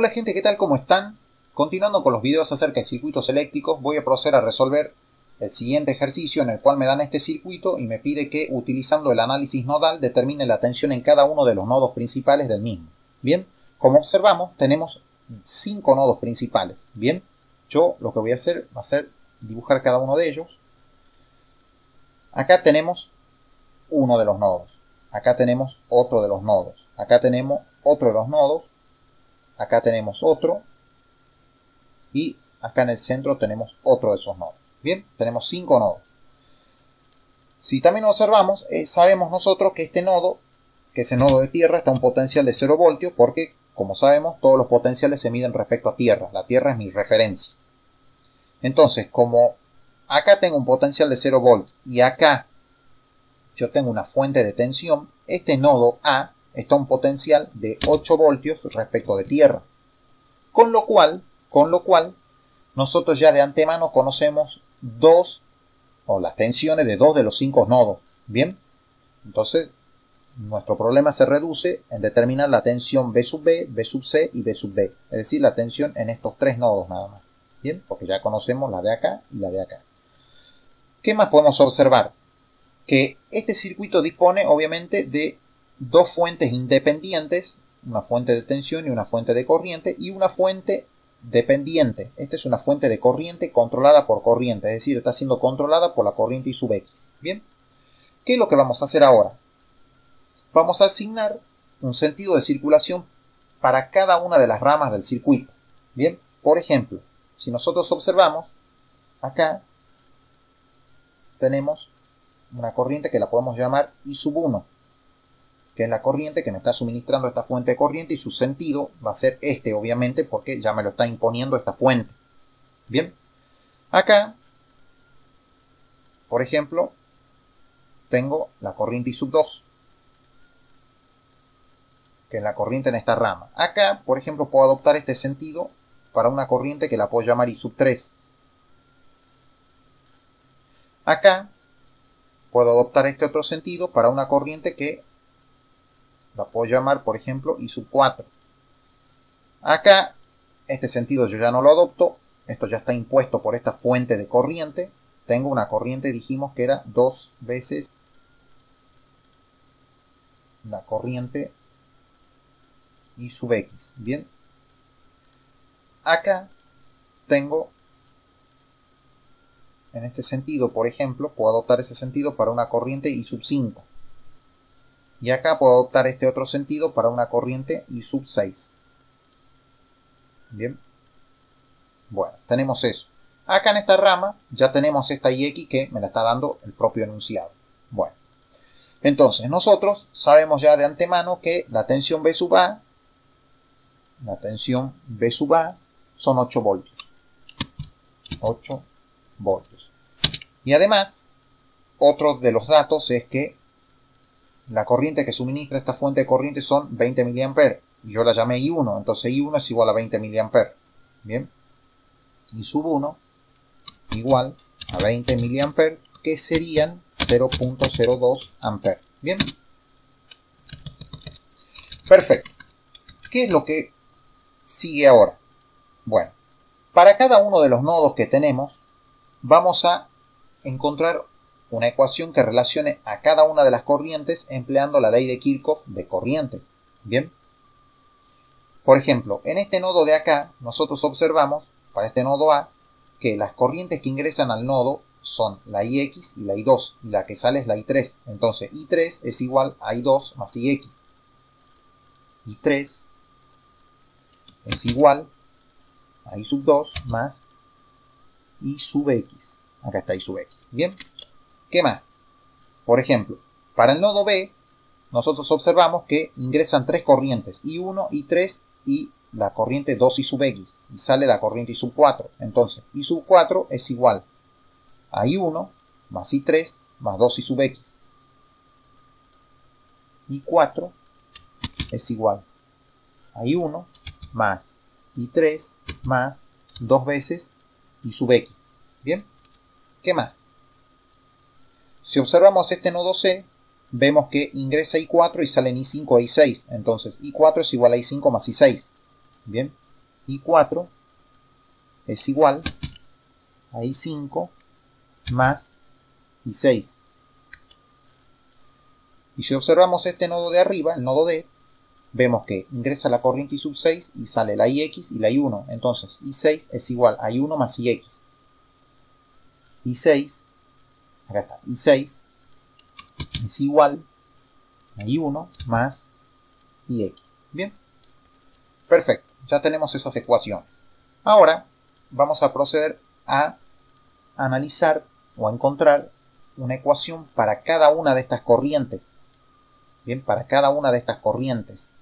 Hola gente, ¿qué tal? ¿Cómo están? Continuando con los videos acerca de circuitos eléctricos, voy a proceder a resolver el siguiente ejercicio en el cual me dan este circuito y me pide que, utilizando el análisis nodal, determine la tensión en cada uno de los nodos principales del mismo. Bien, como observamos, tenemos cinco nodos principales. Bien, yo lo que voy a hacer va a ser dibujar cada uno de ellos. Acá tenemos uno de los nodos. Acá tenemos otro de los nodos. Acá tenemos otro de los nodos. Acá tenemos otro. Y acá en el centro tenemos otro de esos nodos. Bien, tenemos cinco nodos. Si también observamos, eh, sabemos nosotros que este nodo, que es el nodo de tierra, está a un potencial de 0 voltios porque, como sabemos, todos los potenciales se miden respecto a tierra. La tierra es mi referencia. Entonces, como acá tengo un potencial de 0 voltios y acá yo tengo una fuente de tensión, este nodo A está un potencial de 8 voltios respecto de tierra. Con lo cual, con lo cual, nosotros ya de antemano conocemos dos o las tensiones de dos de los cinco nodos. Bien, entonces nuestro problema se reduce en determinar la tensión B sub B, B sub C y B sub D. Es decir, la tensión en estos tres nodos nada más. Bien, porque ya conocemos la de acá y la de acá. ¿Qué más podemos observar? Que este circuito dispone obviamente de dos fuentes independientes, una fuente de tensión y una fuente de corriente, y una fuente dependiente. Esta es una fuente de corriente controlada por corriente, es decir, está siendo controlada por la corriente I sub X. Bien, ¿qué es lo que vamos a hacer ahora? Vamos a asignar un sentido de circulación para cada una de las ramas del circuito. Bien, por ejemplo, si nosotros observamos, acá tenemos una corriente que la podemos llamar I sub 1 que es la corriente que me está suministrando esta fuente de corriente y su sentido va a ser este, obviamente, porque ya me lo está imponiendo esta fuente. Bien, acá, por ejemplo, tengo la corriente I sub 2, que es la corriente en esta rama. Acá, por ejemplo, puedo adoptar este sentido para una corriente que la puedo llamar I sub 3. Acá puedo adoptar este otro sentido para una corriente que la puedo llamar, por ejemplo, I sub 4. Acá, este sentido yo ya no lo adopto, esto ya está impuesto por esta fuente de corriente. Tengo una corriente, dijimos que era dos veces la corriente I sub X. Bien. Acá tengo, en este sentido, por ejemplo, puedo adoptar ese sentido para una corriente I sub 5. Y acá puedo adoptar este otro sentido para una corriente I sub 6. Bien. Bueno, tenemos eso. Acá en esta rama ya tenemos esta IX que me la está dando el propio enunciado. Bueno. Entonces, nosotros sabemos ya de antemano que la tensión B sub A, la tensión B sub A son 8 voltios. 8 voltios. Y además, otro de los datos es que la corriente que suministra esta fuente de corriente son 20 mA. Yo la llamé I1, entonces I1 es igual a 20 mA. Bien. I sub 1 igual a 20 mA, que serían 0.02 A. Bien. Perfecto. ¿Qué es lo que sigue ahora? Bueno, para cada uno de los nodos que tenemos, vamos a encontrar una ecuación que relacione a cada una de las corrientes empleando la ley de Kirchhoff de corriente. Bien. Por ejemplo, en este nodo de acá, nosotros observamos, para este nodo A, que las corrientes que ingresan al nodo son la IX y la I2, y la que sale es la I3. Entonces, I3 es igual a I2 más IX. I3 es igual a I sub 2 más I sub X. Acá está I sub X. Bien. ¿Qué más? Por ejemplo, para el nodo B, nosotros observamos que ingresan tres corrientes, I1, I3 y la corriente 2 I sub X, y sale la corriente I sub 4. Entonces, I sub 4 es igual a I1 más I3 más 2 I sub X. I4 es igual a I1 más I3 más 2 veces I sub X. ¿Bien? ¿Qué más? Si observamos este nodo C, vemos que ingresa I4 y salen I5 e I6. Entonces, I4 es igual a I5 más I6. Bien, I4 es igual a I5 más I6. Y si observamos este nodo de arriba, el nodo D, vemos que ingresa la corriente I sub 6 y sale la IX y la I1. Entonces I6 es igual a I1 más IX. I6, acá está, I6 es igual a I1 más IX. Bien, perfecto, ya tenemos esas ecuaciones. Ahora vamos a proceder a analizar o a encontrar una ecuación para cada una de estas corrientes. Bien, para cada una de estas corrientes.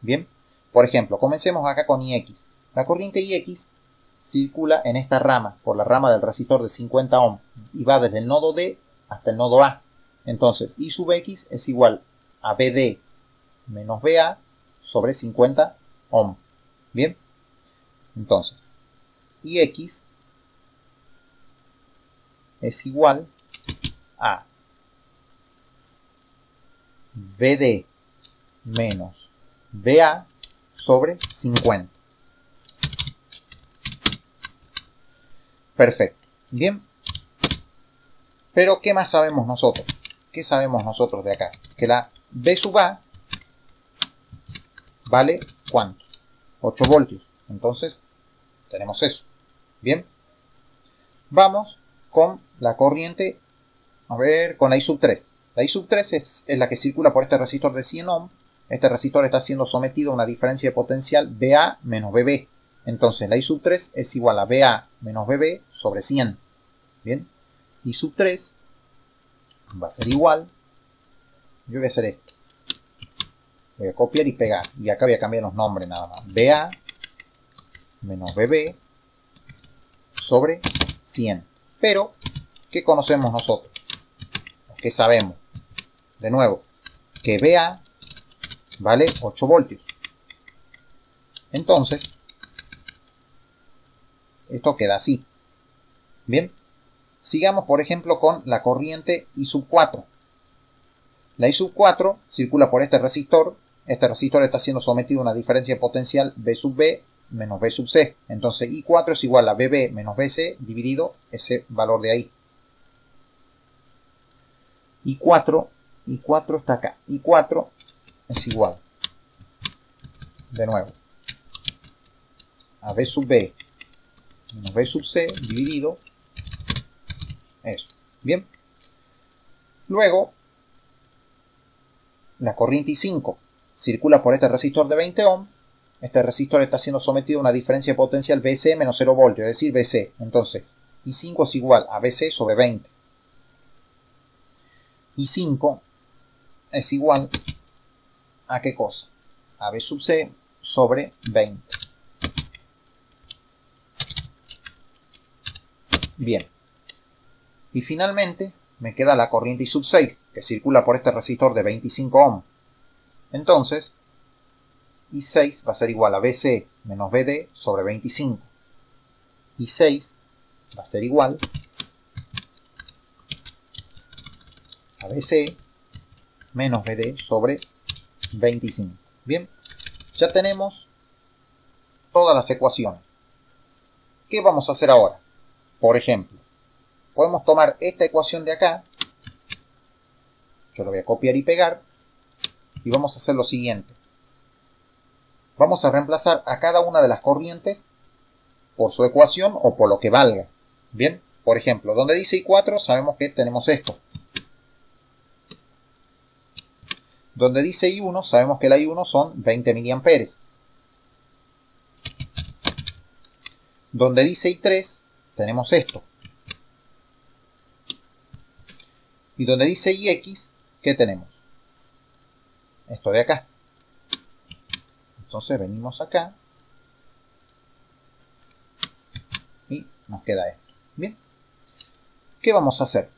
Bien, por ejemplo, comencemos acá con IX. La corriente IX circula en esta rama, por la rama del resistor de 50 ohm, y va desde el nodo D hasta el nodo A. Entonces, I sub X es igual a BD menos BA sobre 50 ohm. Bien, entonces, IX es igual a BD menos BA sobre 50. Perfecto. Bien. Pero, ¿qué más sabemos nosotros? ¿Qué sabemos nosotros de acá? Que la B sub A vale ¿cuánto? 8 voltios. Entonces, tenemos eso. Bien. Vamos con la corriente, a ver, con la I sub 3. La I sub 3 es, es la que circula por este resistor de 100 ohm. Este resistor está siendo sometido a una diferencia de potencial BA menos BB. Entonces la I sub 3 es igual a BA menos BB sobre 100. Bien. I sub 3 va a ser igual. Yo voy a hacer esto. Voy a copiar y pegar. Y acá voy a cambiar los nombres nada más. BA menos BB sobre 100. Pero, ¿qué conocemos nosotros? ¿Qué sabemos? De nuevo, que BA vale 8 voltios. Entonces, esto queda así. Bien, sigamos por ejemplo con la corriente I sub 4. La I sub 4 circula por este resistor. Este resistor está siendo sometido a una diferencia potencial B sub B menos B sub C. Entonces I4 es igual a BB menos BC dividido ese valor de ahí. I4, I4 está acá. I4 es igual, de nuevo, a B sub B menos B sub C dividido eso. Bien. Luego, la corriente I5 circula por este resistor de 20 ohm este resistor está siendo sometido a una diferencia de potencial BC menos 0 voltios, es decir, BC. Entonces, I5 es igual a BC sobre 20. I5 es igual a qué cosa? A B sub C sobre 20. Bien. Y finalmente me queda la corriente I sub 6, que circula por este resistor de 25 ohm. Entonces, y 6 va a ser igual a BC menos BD sobre 25. Y 6 va a ser igual a BC menos BD sobre 25. Bien, ya tenemos todas las ecuaciones. ¿Qué vamos a hacer ahora? Por ejemplo, podemos tomar esta ecuación de acá, yo lo voy a copiar y pegar, y vamos a hacer lo siguiente vamos a reemplazar a cada una de las corrientes por su ecuación o por lo que valga. Bien, por ejemplo, donde dice I4 sabemos que tenemos esto. Donde dice I1 sabemos que la I1 son 20 mA. Donde dice I3 tenemos esto. Y donde dice IX, ¿qué tenemos? Esto de acá. Entonces venimos acá y nos queda esto. Bien. ¿Qué vamos a hacer?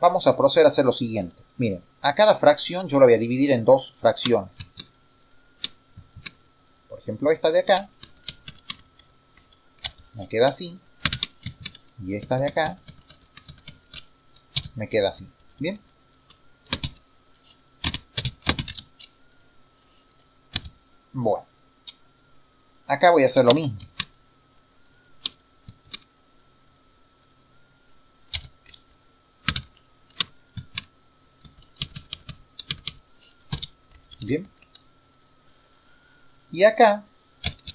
Vamos a proceder a hacer lo siguiente. Miren, a cada fracción yo la voy a dividir en dos fracciones. Por ejemplo, esta de acá me queda así. Y esta de acá me queda así. Bien. Bueno. acá voy a hacer lo mismo. Bien. Y acá,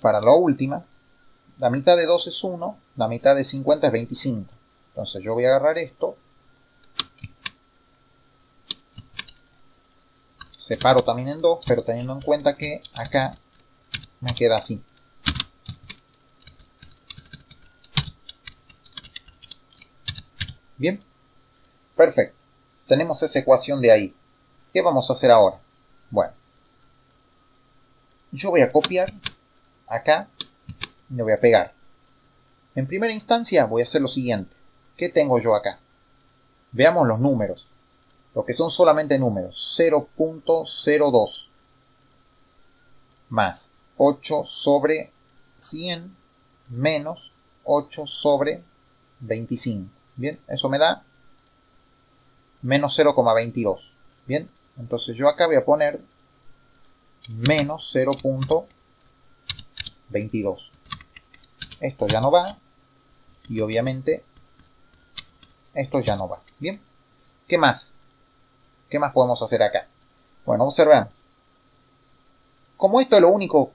para la última, la mitad de 2 es 1, la mitad de 50 es 25. Entonces yo voy a agarrar esto, separo también en 2, pero teniendo en cuenta que acá me queda así. Bien, perfecto. Tenemos esa ecuación de ahí. ¿Qué vamos a hacer ahora? Bueno, yo voy a copiar acá y le voy a pegar. En primera instancia voy a hacer lo siguiente. ¿Qué tengo yo acá? Veamos los números. Lo que son solamente números. 0.02 más 8 sobre 100 menos 8 sobre 25. Bien, eso me da menos 0,22. Bien, entonces yo acá voy a poner menos 0.22. Esto ya no va. Y obviamente esto ya no va. Bien. ¿Qué más? ¿Qué más podemos hacer acá? Bueno, observen. Como esto es lo único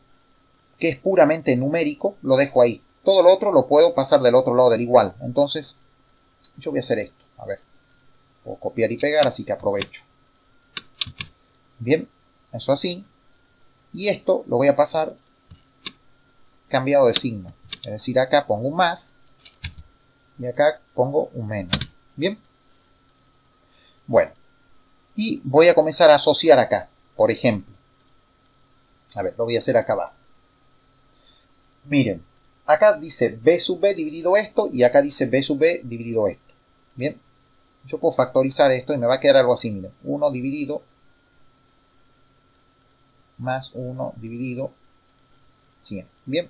que es puramente numérico, lo dejo ahí. Todo lo otro lo puedo pasar del otro lado del igual. Entonces, yo voy a hacer esto. A ver. Puedo copiar y pegar, así que aprovecho. Bien, eso así. Y esto lo voy a pasar cambiado de signo. Es decir, acá pongo un más y acá pongo un menos. Bien. Bueno. Y voy a comenzar a asociar acá. Por ejemplo. A ver, lo voy a hacer acá abajo. Miren. Acá dice b sub b dividido esto y acá dice b sub b dividido esto. Bien. Yo puedo factorizar esto y me va a quedar algo así, miren. 1 dividido más 1 dividido 100. Bien.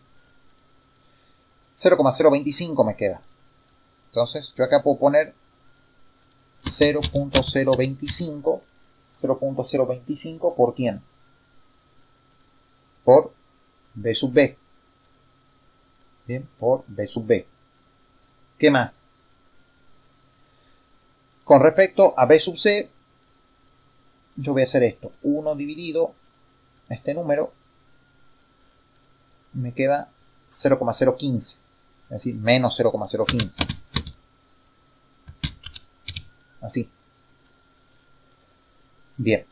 0,025 me queda. Entonces yo acá puedo poner 0.025 0.025 por quién? Por B sub B. Bien, por B sub B. ¿Qué más? Con respecto a B sub C, yo voy a hacer esto. 1 dividido este número me queda 0,015, es decir, menos 0,015. Así. Bien.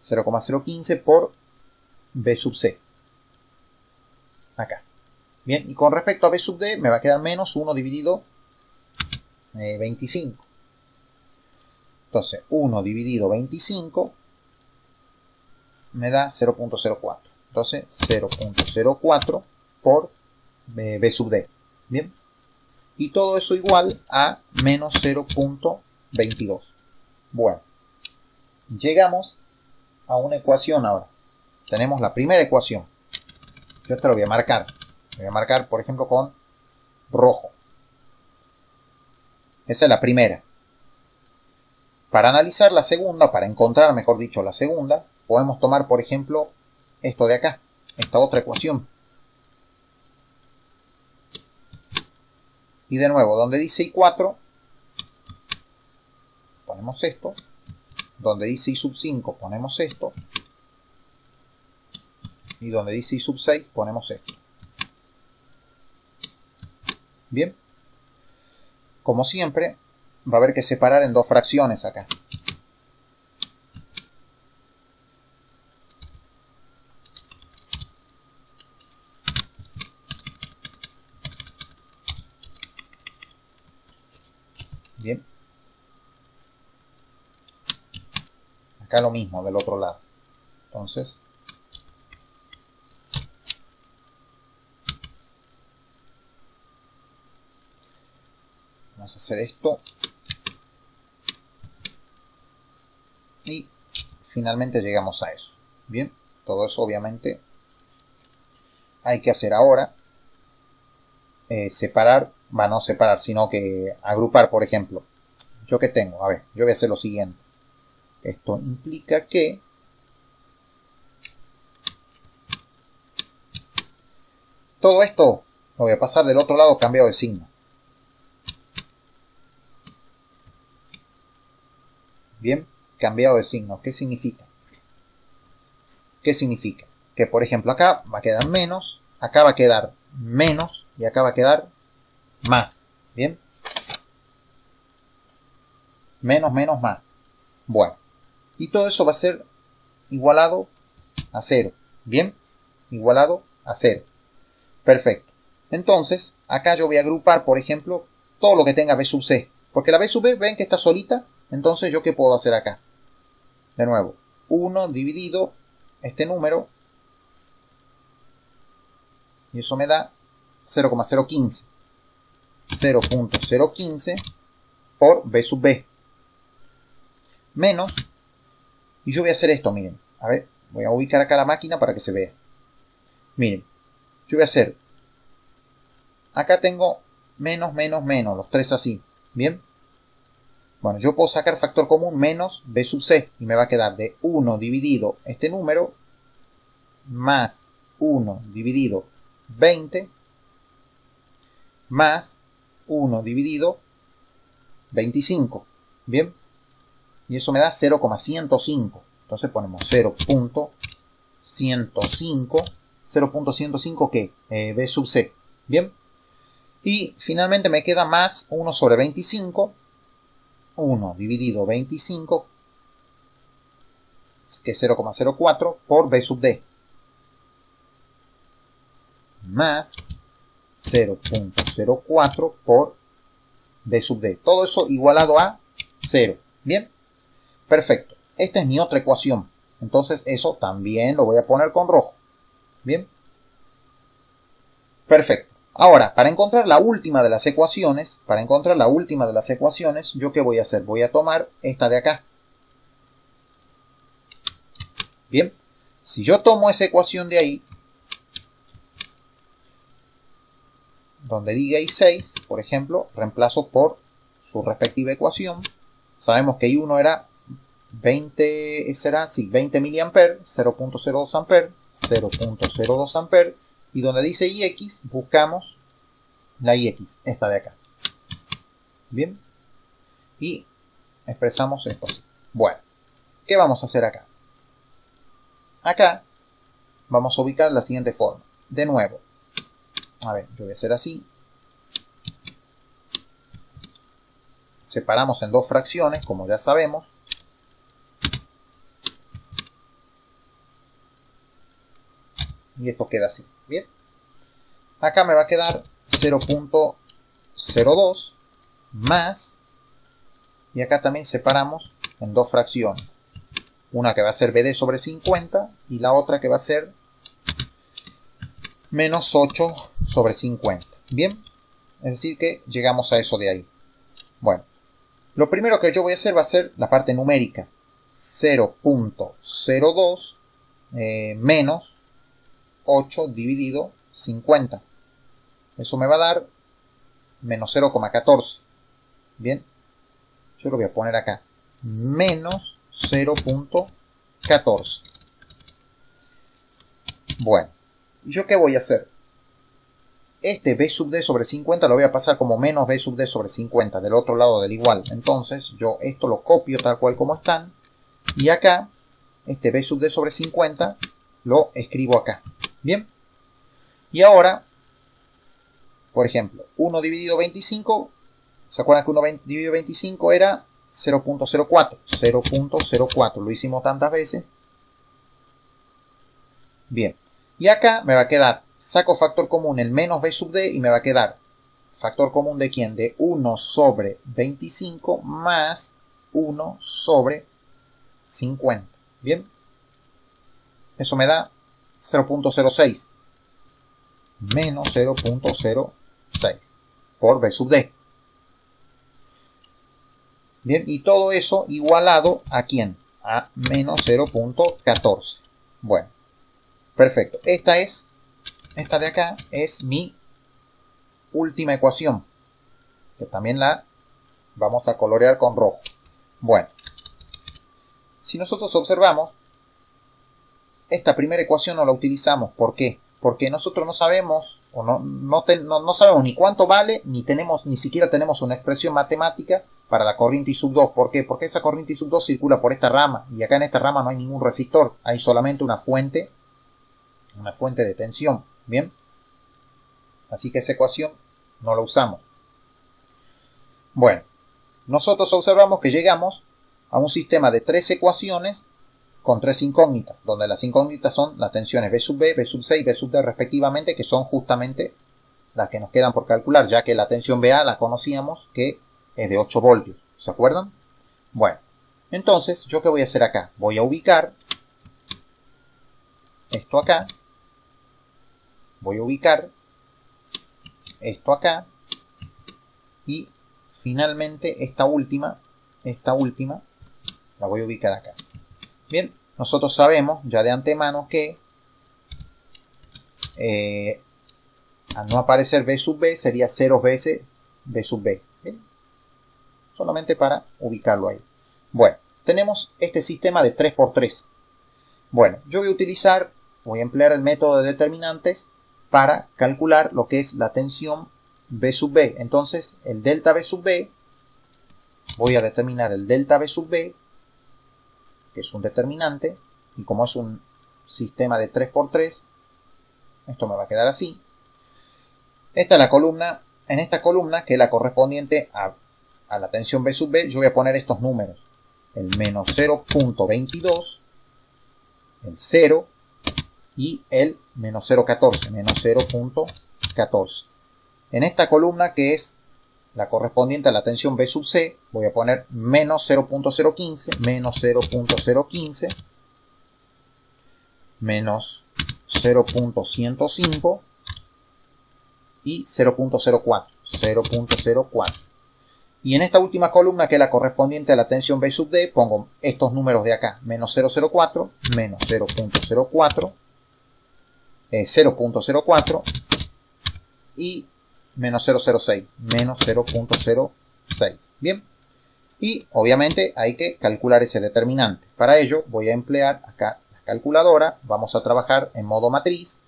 0,015 por B sub C. Acá. Bien, y con respecto a B sub D me va a quedar menos 1 dividido 25. Eh, Entonces, 1 dividido 25 me da 0.04. Entonces 0.04 por B sub D. Bien. Y todo eso igual a menos 0.22. Bueno. Llegamos a una ecuación ahora. Tenemos la primera ecuación. Yo esta lo voy a marcar. voy a marcar, por ejemplo, con rojo. Esa es la primera. Para analizar la segunda, para encontrar, mejor dicho, la segunda, podemos tomar, por ejemplo, esto de acá, esta otra ecuación. Y de nuevo, donde dice I4, ponemos esto. Donde dice I sub 5, ponemos esto. Y donde dice I sub 6, ponemos esto. Bien. Como siempre, va a haber que separar en dos fracciones acá. Lo mismo del otro lado. Entonces, vamos a hacer esto. Y finalmente llegamos a eso. Bien, todo eso obviamente hay que hacer ahora. Eh, separar, va no separar, sino que agrupar, por ejemplo. ¿Yo qué tengo? A ver, yo voy a hacer lo siguiente. Esto implica que Todo esto lo voy a pasar del otro lado cambiado de signo. Bien, cambiado de signo. ¿Qué significa? ¿Qué significa? Que por ejemplo acá va a quedar menos, acá va a quedar menos y acá va a quedar más. Bien. Menos, menos, más. Bueno. Y todo eso va a ser igualado a cero. Bien. Igualado a cero. Perfecto. Entonces, acá yo voy a agrupar, por ejemplo, todo lo que tenga B sub C. Porque la B sub B, ven que está solita. Entonces, ¿yo qué puedo hacer acá? De nuevo, 1 dividido este número. Y eso me da 0,015. 0.015 por B sub B. Menos. Y yo voy a hacer esto, miren. A ver, voy a ubicar acá la máquina para que se vea. Miren, yo voy a hacer... Acá tengo menos, menos, menos, los tres así. ¿Bien? Bueno, yo puedo sacar factor común menos b sub c y me va a quedar de 1 dividido este número más 1 dividido 20 más 1 dividido 25. ¿Bien? Y eso me da 0,105. Entonces ponemos 0.105. 0.105 ¿qué? Eh, B sub C. ¿Bien? Y finalmente me queda más 1 sobre 25 1 dividido 25, que es 0,04, por B sub D. Más 0.04 por B sub D. Todo eso igualado a 0. ¿Bien? Perfecto. Esta es mi otra ecuación. Entonces eso también lo voy a poner con rojo. ¿Bien? Perfecto. Ahora, para encontrar la última de las ecuaciones, para encontrar la última de las ecuaciones, ¿yo qué voy a hacer? Voy a tomar esta de acá. Bien, si yo tomo esa ecuación de ahí, donde diga I6, por ejemplo, reemplazo por su respectiva ecuación. Sabemos que I1 era 20, será, sí, 20 mA, 0.02 A, 0.02 A, y donde dice ix buscamos la ix, esta de acá. Bien. Y expresamos esto así. Bueno, ¿qué vamos a hacer acá? Acá vamos a ubicar la siguiente forma. De nuevo, a ver, yo voy a hacer así. Separamos en dos fracciones, como ya sabemos. Y esto queda así. Bien. Acá me va a quedar 0.02 más, y acá también separamos en dos fracciones. Una que va a ser BD sobre 50 y la otra que va a ser menos 8 sobre 50. Bien, es decir que llegamos a eso de ahí. Bueno, lo primero que yo voy a hacer va a ser la parte numérica. 0.02 eh, menos 8 dividido 50. Eso me va a dar menos 0,14. Bien, yo lo voy a poner acá. Menos 0.14. Bueno, ¿yo qué voy a hacer? Este b sub d sobre 50 lo voy a pasar como menos b sub d sobre 50 del otro lado del igual. Entonces yo esto lo copio tal cual como están. Y acá, este b sub d sobre 50 lo escribo acá. Bien. Y ahora, por ejemplo, 1 dividido 25, ¿se acuerdan que 1 dividido 25 era 0.04? 0.04, lo hicimos tantas veces. Bien, y acá me va a quedar, saco factor común el menos b sub d y me va a quedar factor común de quién? De 1 sobre 25 más 1 sobre 50. Bien, eso me da 0.06 menos 0.06 por B sub D. Bien, y todo eso igualado a quién? A menos 0.14. Bueno, perfecto. Esta es, esta de acá es mi última ecuación. Que también la vamos a colorear con rojo. Bueno, si nosotros observamos, esta primera ecuación no la utilizamos. ¿Por qué? porque nosotros no sabemos, o no, no, no, sabemos ni cuánto vale, ni tenemos, ni siquiera tenemos una expresión matemática para la corriente I sub 2. ¿Por qué? Porque esa corriente I sub 2 circula por esta rama, y acá en esta rama no hay ningún resistor, hay solamente una fuente, una fuente de tensión, ¿bien? Así que esa ecuación no la usamos. Bueno, nosotros observamos que llegamos a un sistema de tres ecuaciones con tres incógnitas, donde las incógnitas son las tensiones B sub B, B sub C y B sub D respectivamente, que son justamente las que nos quedan por calcular, ya que la tensión BA la conocíamos que es de 8 voltios. ¿Se acuerdan? Bueno, entonces, ¿yo qué voy a hacer acá? Voy a ubicar esto acá, voy a ubicar esto acá y finalmente esta última, esta última, la voy a ubicar acá. Bien, nosotros sabemos ya de antemano que eh, al no aparecer B sub B sería 0 veces B sub B. Solamente para ubicarlo ahí. Bueno, tenemos este sistema de 3x3. Bueno, yo voy a utilizar, voy a emplear el método de determinantes para calcular lo que es la tensión B sub B. Entonces, el delta B sub B, voy a determinar el delta B sub B que es un determinante, y como es un sistema de 3x3, esto me va a quedar así. Esta es la columna, en esta columna, que es la correspondiente a, la tensión B sub B, yo voy a poner estos números. El menos 0.22, el 0 y el menos 0.14, menos 0.14. En esta columna que es la correspondiente a la tensión B sub C, voy a poner menos 0.015, menos 0.015, menos 0.105 y 0.04, 0.04. Y en esta última columna, que es la correspondiente a la tensión B sub D, pongo estos números de acá, menos 0.04, menos 0.04, 0.04 eh, y menos 006, menos 0.06. Bien, y obviamente hay que calcular ese determinante. Para ello voy a emplear acá la calculadora, vamos a trabajar en modo matriz,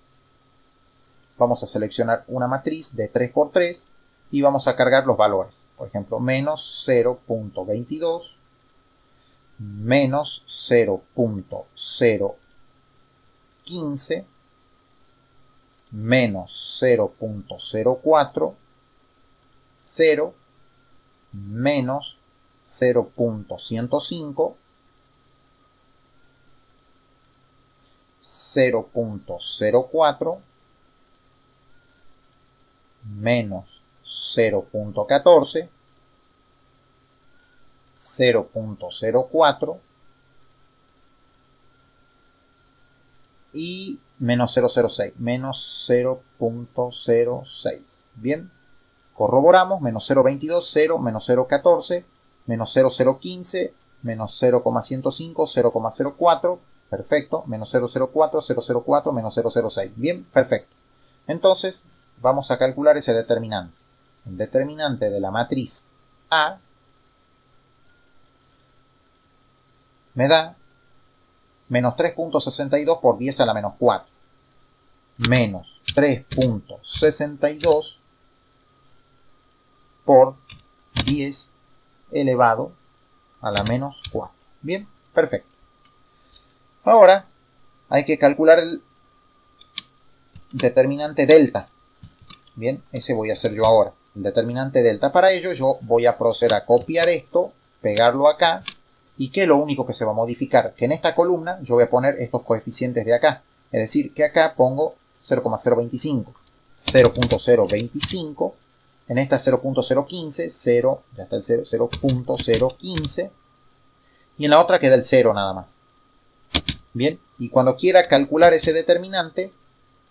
vamos a seleccionar una matriz de 3x3 y vamos a cargar los valores. Por ejemplo, menos 0.22, menos 0.015, menos 0.04, 0, menos 0.105, 0.04, menos 0.14, 0.04 y menos 006, menos 0.06. Bien, corroboramos, menos 0.22, 0, menos 0.14, menos 0.015, menos 0.105, 0.04, perfecto, menos 0.04, 0.04, menos 0.06. Bien, perfecto. Entonces, vamos a calcular ese determinante. El determinante de la matriz A me da menos 3.62 por 10 a la menos 4 menos 3.62 por 10 elevado a la menos 4. Bien, perfecto. Ahora hay que calcular el determinante delta. Bien, ese voy a hacer yo ahora. El determinante delta. Para ello yo voy a proceder a copiar esto, pegarlo acá. ¿Y qué es lo único que se va a modificar? Que en esta columna yo voy a poner estos coeficientes de acá. Es decir, que acá pongo 0,025, 0.025, en esta 0.015, 0, ya está el 0, 0.015, y en la otra queda el 0 nada más. Bien, y cuando quiera calcular ese determinante,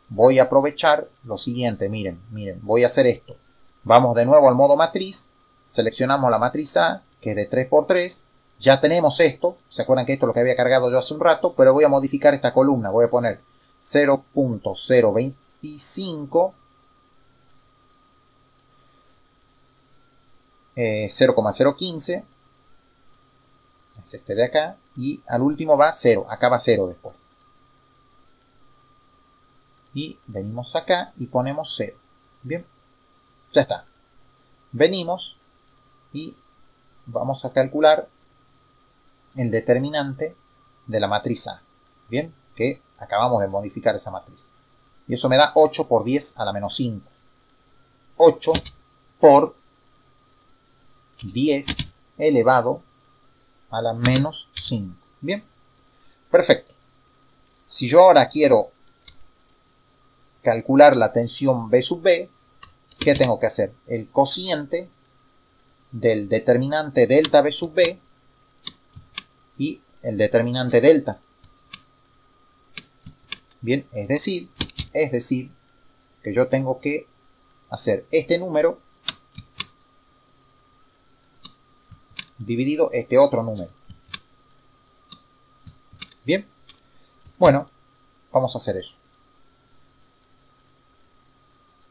voy a aprovechar lo siguiente, miren, miren, voy a hacer esto. Vamos de nuevo al modo matriz, seleccionamos la matriz A, que es de 3x3, ya tenemos esto, se acuerdan que esto es lo que había cargado yo hace un rato, pero voy a modificar esta columna, voy a poner 0.025 0,015 eh, es este de acá y al último va 0, acá va 0 después Y venimos acá y ponemos 0. Bien, ya está. Venimos y vamos a calcular el determinante de la matriz A. Bien, que acabamos de modificar esa matriz. Y eso me da 8 por 10 a la menos 5. 8 por 10 elevado a la menos 5. Bien, perfecto. Si yo ahora quiero calcular la tensión B sub B, ¿qué tengo que hacer? El cociente del determinante delta B sub B y el determinante delta. Bien, es decir, es decir, que yo tengo que hacer este número dividido este otro número. Bien, bueno, vamos a hacer eso.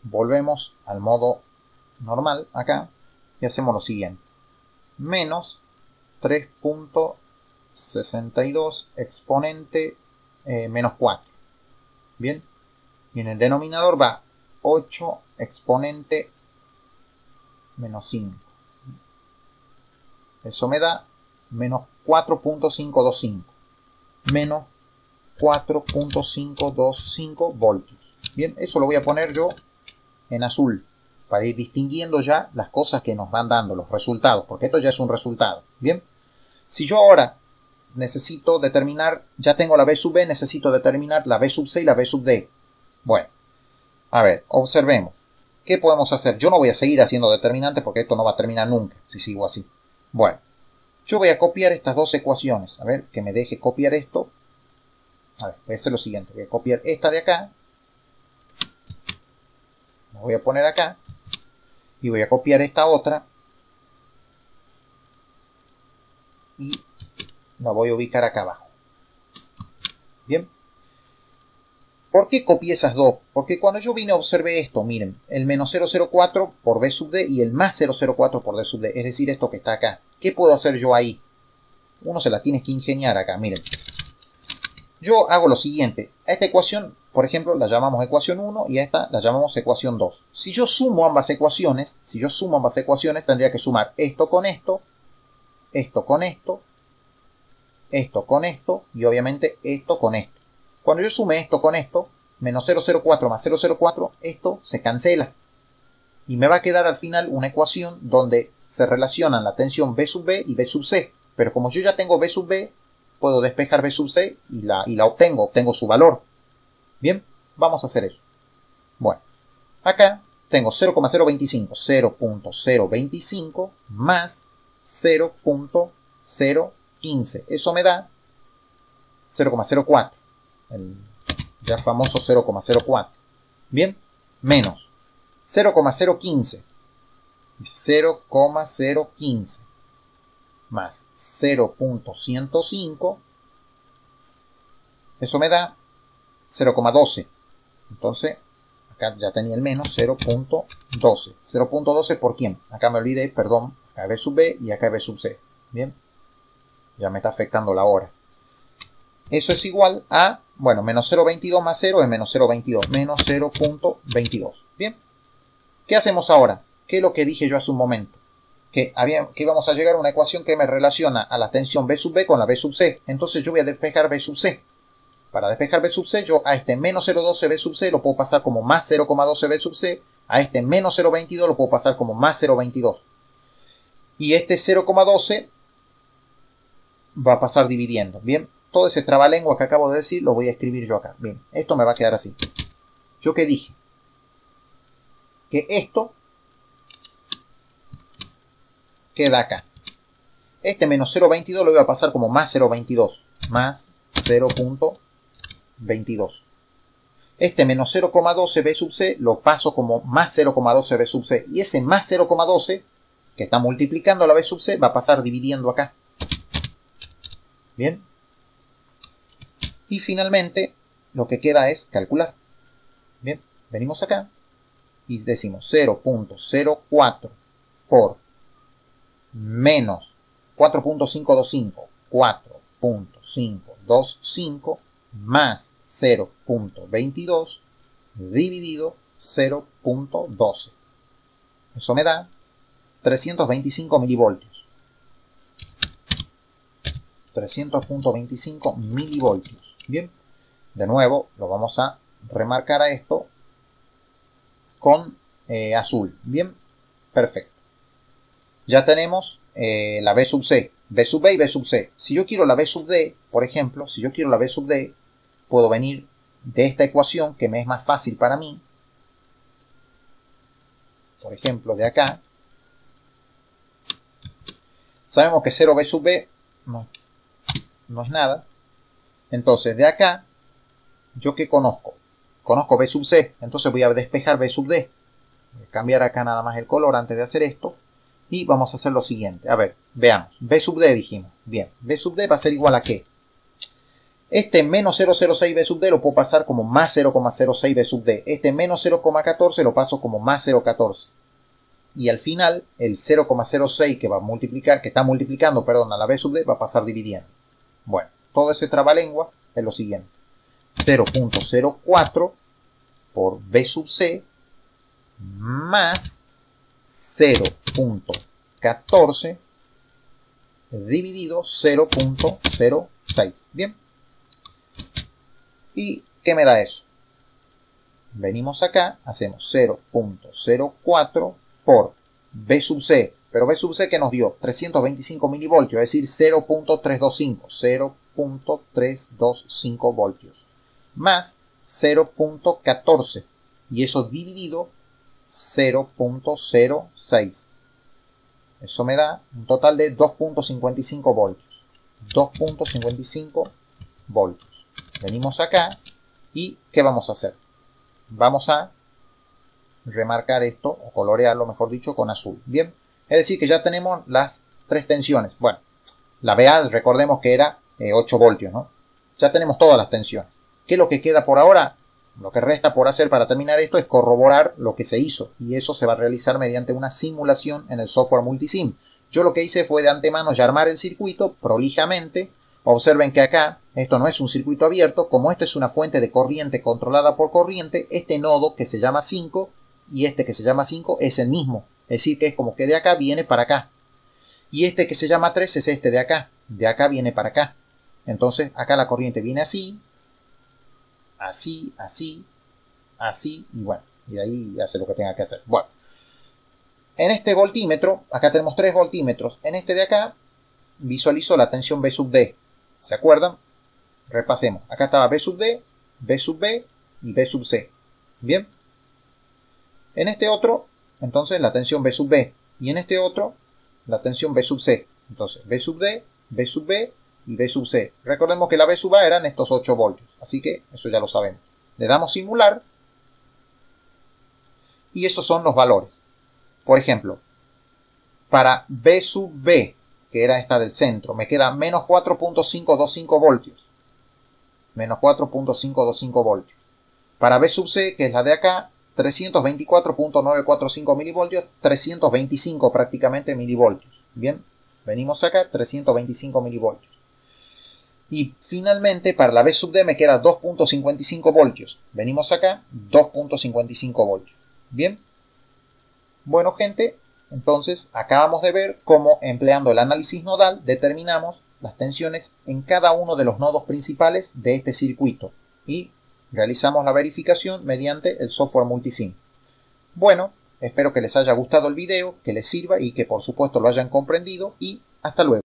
Volvemos al modo normal acá y hacemos lo siguiente. Menos 3.62 exponente eh, menos 4. Bien. Y en el denominador va 8 exponente menos 5. Eso me da menos 4.525. Menos 4.525 voltios. Bien, eso lo voy a poner yo en azul para ir distinguiendo ya las cosas que nos van dando, los resultados, porque esto ya es un resultado. Bien, si yo ahora necesito determinar, ya tengo la B sub B, necesito determinar la B sub C y la B sub D. Bueno, a ver, observemos. ¿Qué podemos hacer? Yo no voy a seguir haciendo determinantes porque esto no va a terminar nunca si sigo así. Bueno, yo voy a copiar estas dos ecuaciones. A ver, que me deje copiar esto. A ver, voy a hacer lo siguiente. Voy a copiar esta de acá. La voy a poner acá y voy a copiar esta otra y la voy a ubicar acá abajo. Bien. ¿Por qué copié esas dos? Porque cuando yo vine observé esto, miren, el menos 004 por B sub D y el más 004 por D sub D, es decir, esto que está acá. ¿Qué puedo hacer yo ahí? Uno se la tiene que ingeniar acá, miren. Yo hago lo siguiente, a esta ecuación por ejemplo, la llamamos ecuación 1 y a esta la llamamos ecuación 2. Si yo sumo ambas ecuaciones, si yo sumo ambas ecuaciones, tendría que sumar esto con esto, esto con esto, esto con esto y obviamente esto con esto. Cuando yo sume esto con esto, menos 004 más 004, esto se cancela. Y me va a quedar al final una ecuación donde se relacionan la tensión B sub B y B sub C. Pero como yo ya tengo B sub B, puedo despejar B sub C y la, y la obtengo, obtengo su valor. Bien, vamos a hacer eso. Bueno, acá tengo 0,025, 0.025 más 0.015. Eso me da 0,04. El ya famoso 0,04. Bien, menos 0,015. 0,015 más 0.105. Eso me da 0,12. Entonces, acá ya tenía el menos 0.12. 0.12 por quién? Acá me olvidé, perdón, acá B sub B y acá B sub C. Bien, ya me está afectando la hora. Eso es igual a, bueno, menos 0.22 más 0 es menos 0.22, menos 0.22. Bien, ¿qué hacemos ahora? ¿Qué es lo que dije yo hace un momento? Que, había, que íbamos a llegar a una ecuación que me relaciona a la tensión B sub B con la B sub C. Entonces yo voy a despejar B sub C. Para despejar B sub C, yo a este menos 0,12 B sub C lo puedo pasar como más 0,12 B sub C. A este menos 0,22 lo puedo pasar como más 0,22. Y este 0,12 va a pasar dividiendo. Bien, todo ese trabalengua que acabo de decir lo voy a escribir yo acá. Bien, esto me va a quedar así. ¿Yo qué dije? Que esto queda acá. Este menos 0,22 lo voy a pasar como más 0,22. Más 0.22. 22. Este menos 0,12 B sub C lo paso como más 0,12 B sub C. Y ese más 0,12, que está multiplicando la B sub C, va a pasar dividiendo acá. Bien. Y finalmente, lo que queda es calcular. Bien, venimos acá y decimos 0.04 por menos 4.525, 4.525 más 0.22 dividido 0.12. Eso me da 325 milivoltios. 300.25 milivoltios. Bien, de nuevo lo vamos a remarcar a esto con eh, azul. Bien, perfecto. Ya tenemos eh, la B sub C, B sub B y B sub C. Si yo quiero la B sub D, por ejemplo, si yo quiero la B sub D, puedo venir de esta ecuación que me es más fácil para mí. Por ejemplo, de acá. Sabemos que 0B sub B no, no es nada. Entonces, de acá, ¿yo qué conozco? Conozco B sub C, entonces voy a despejar B sub D. Voy a cambiar acá nada más el color antes de hacer esto. Y vamos a hacer lo siguiente. A ver, veamos. B sub D dijimos. Bien, B sub D va a ser igual a qué? Este menos 006 B sub D lo puedo pasar como más 0,06 B sub D. Este menos 0,14 lo paso como más 0,14. Y al final, el 0,06 que va a multiplicar, que está multiplicando, perdón, a la B sub D, va a pasar dividiendo. Bueno, todo ese trabalengua es lo siguiente. 0.04 por B sub C más 0.14 dividido 0.06. Bien. ¿Y qué me da eso? Venimos acá, hacemos 0.04 por B sub C. Pero B sub C que nos dio 325 milivoltios, es decir, 0.325. 0.325 voltios. Más 0.14. Y eso dividido 0.06. Eso me da un total de 2.55 voltios. 2.55 voltios. Venimos acá y ¿qué vamos a hacer? Vamos a remarcar esto, o colorearlo mejor dicho, con azul. Bien, es decir que ya tenemos las tres tensiones. Bueno, la BA recordemos que era 8 eh, voltios, ¿no? Ya tenemos todas las tensiones. ¿Qué es lo que queda por ahora? Lo que resta por hacer para terminar esto es corroborar lo que se hizo y eso se va a realizar mediante una simulación en el software Multisim. Yo lo que hice fue de antemano ya armar el circuito prolijamente. Observen que acá esto no es un circuito abierto, como esta es una fuente de corriente controlada por corriente, este nodo que se llama 5 y este que se llama 5 es el mismo. Es decir, que es como que de acá viene para acá. Y este que se llama 3 es este de acá. De acá viene para acá. Entonces acá la corriente viene así, así, así, así, y bueno, y de ahí hace lo que tenga que hacer. Bueno, en este voltímetro, acá tenemos tres voltímetros, en este de acá visualizo la tensión B sub D. ¿Se acuerdan? Repasemos. Acá estaba B sub D, B sub B y B sub C. Bien. En este otro, entonces la tensión B sub B. Y en este otro, la tensión B sub C. Entonces, B sub D, B sub B y B sub C. Recordemos que la B sub A eran estos 8 voltios, así que eso ya lo sabemos. Le damos simular y esos son los valores. Por ejemplo, para B sub B, que era esta del centro, me queda menos 4.525 voltios. Menos 4.525 voltios. Para B sub C, que es la de acá, 324.945 milivoltios, 325 prácticamente milivoltios. Bien, venimos acá, 325 milivoltios. Y finalmente para la B sub D me queda 2.55 voltios. Venimos acá, 2.55 voltios. Bien. Bueno gente, entonces acabamos de ver cómo empleando el análisis nodal determinamos las tensiones en cada uno de los nodos principales de este circuito y realizamos la verificación mediante el software multisim. Bueno, espero que les haya gustado el video, que les sirva y que por supuesto lo hayan comprendido y hasta luego.